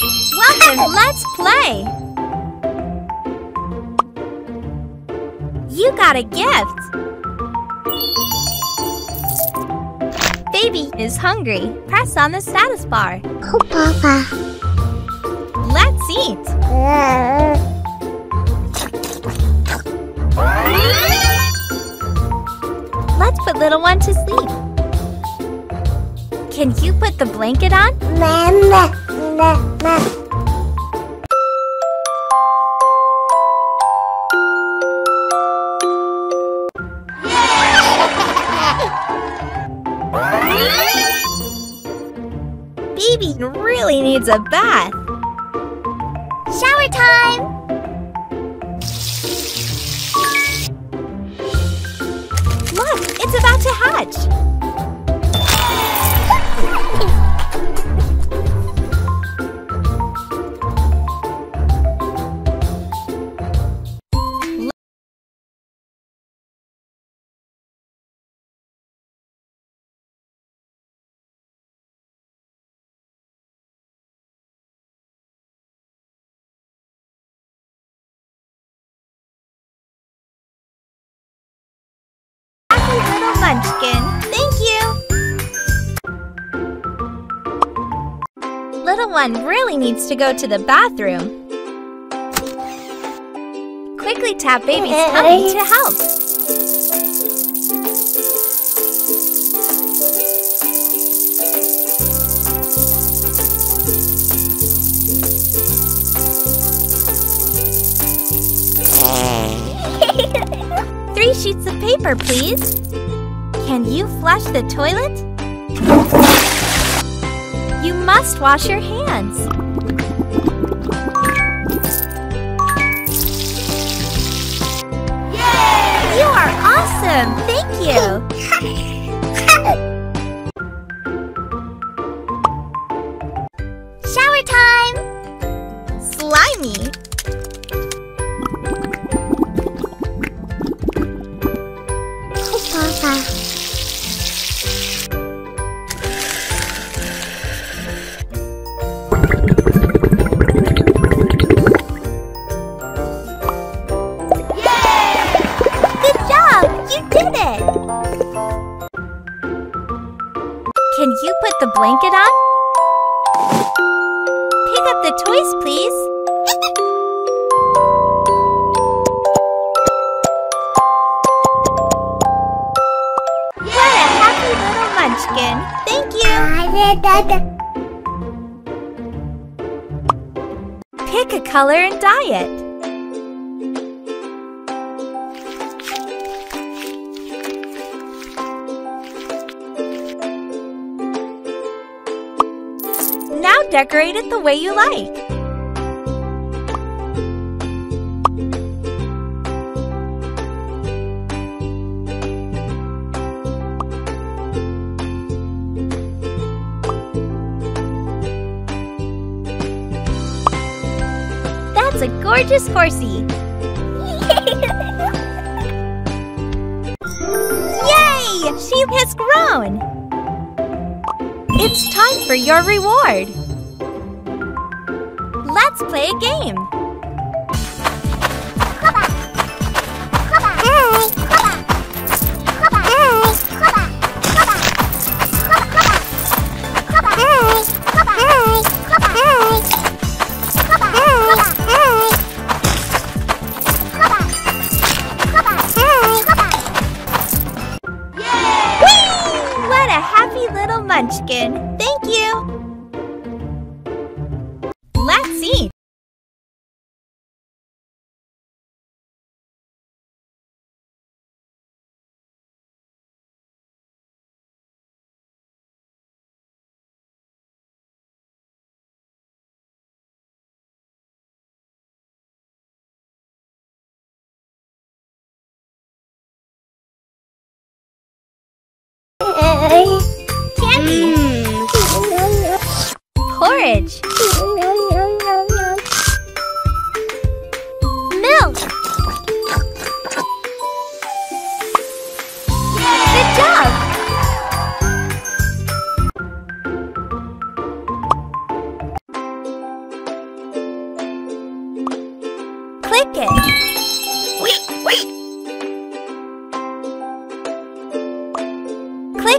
Welcome, let's play! You got a gift! Baby is hungry. Press on the status bar. Oh, Papa. Let's eat! Let's put little one to sleep. Can you put the blanket on? Mama. Mama. Baby really needs a bath. Shower time! Look, it's about to hatch. Munchkin. Thank you. Little one really needs to go to the bathroom. Quickly tap baby's tummy to help. Three sheets of paper, please. Can you flush the toilet? You must wash your hands. Yay! You are awesome! Thank you! Pick a color and dye it. Now decorate it the way you like. Gorgeous horsey. Yay! She has grown! It's time for your reward. Let's play a game.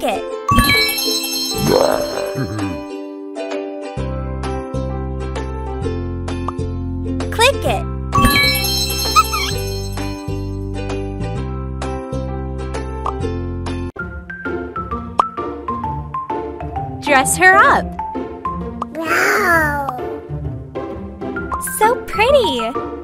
Click it. Click it. Dress her up. Wow. So pretty.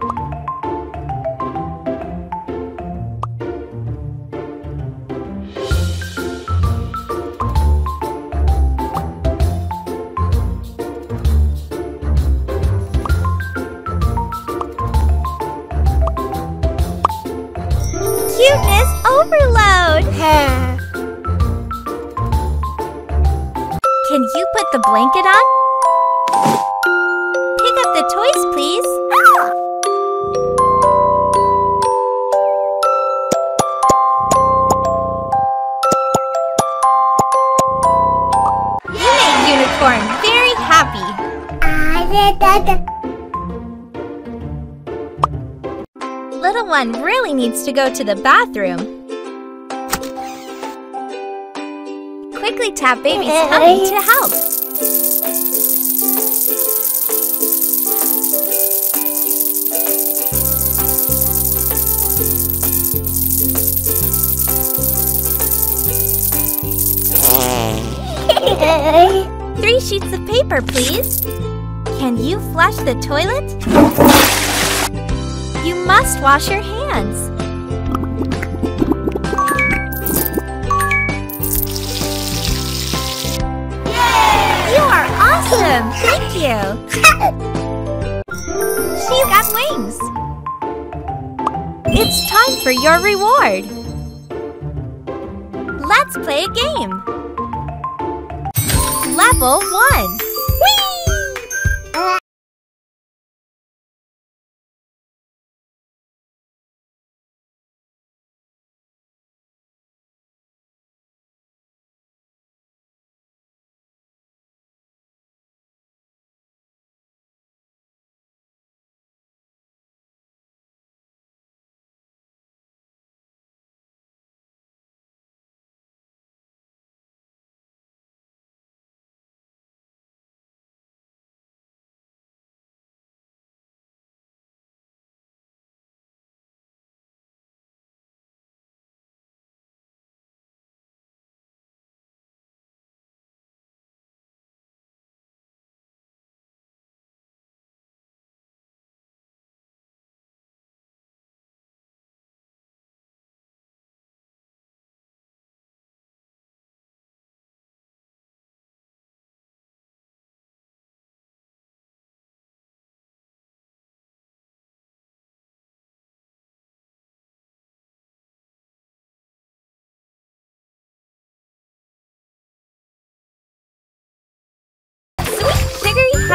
Little one really needs to go to the bathroom. Quickly tap baby's uh, tummy to help. Three sheets of paper, please. Can you flush the toilet? You must wash your hands. Yay! You are awesome! Thank you! She's got wings! It's time for your reward! Let's play a game! Level 1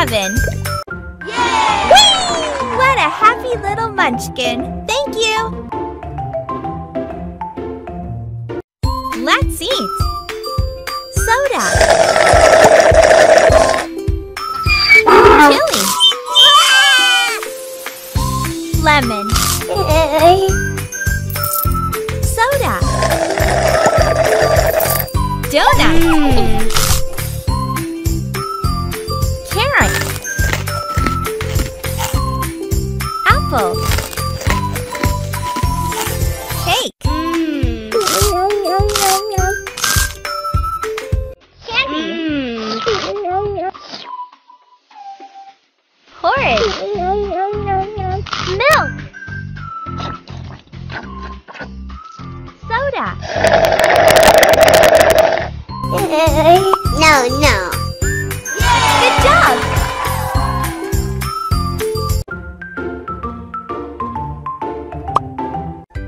heaven. Whee! What a happy little munchkin. Thank you. Let's eat. Soda. Chili. Lemon. Soda. Donut. Mm. No, no. Yay! Good job!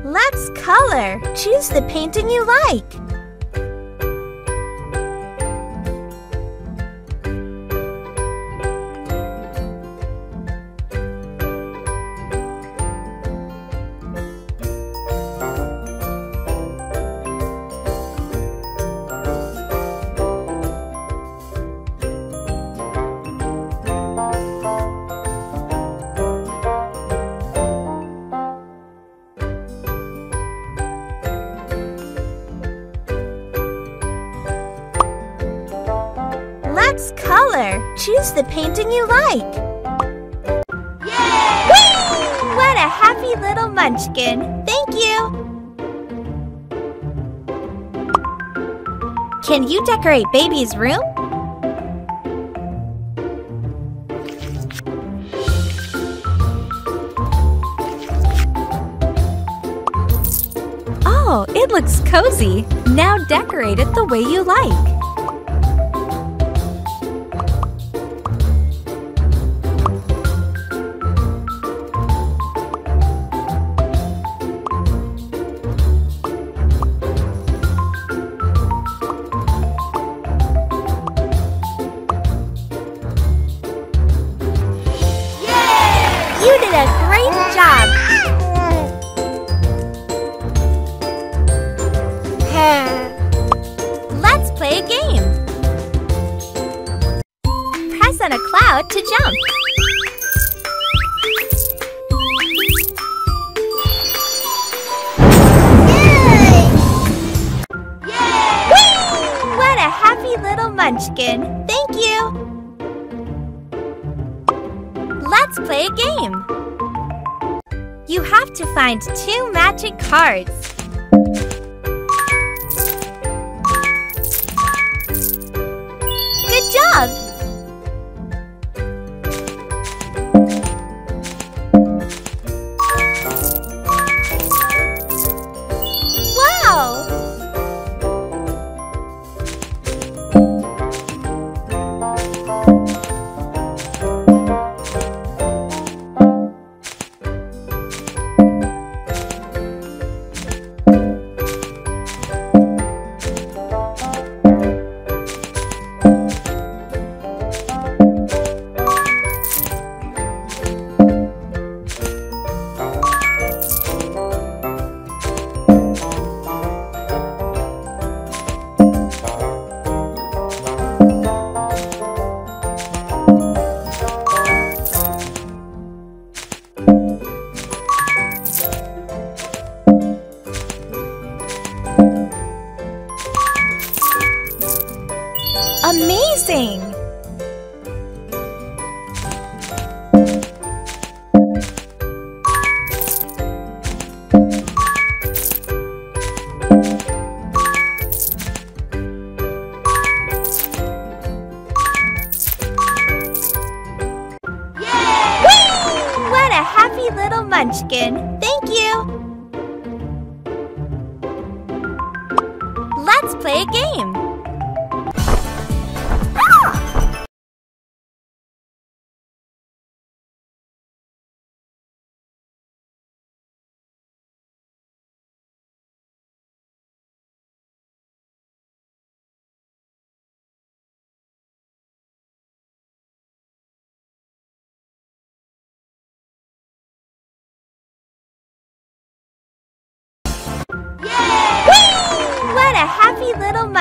Let's color. Choose the painting you like. Choose the painting you like. Yay! Whee! What a happy little munchkin. Thank you. Can you decorate baby's room? Oh, it looks cozy. Now decorate it the way you like. Play a game. You have to find two magic cards.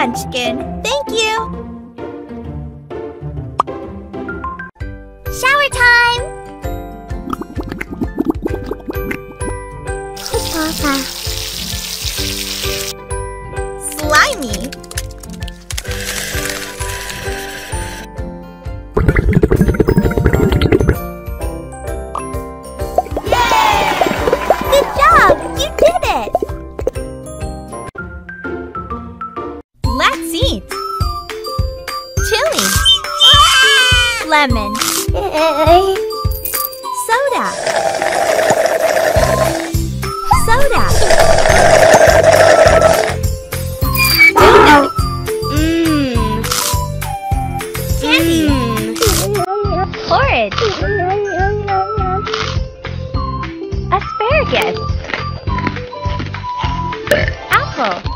Munchkin. Thank you. Shower time! Eat. Chili. Lemon. Soda. Soda. Mmm. Candy. Porridge. Asparagus. Apple.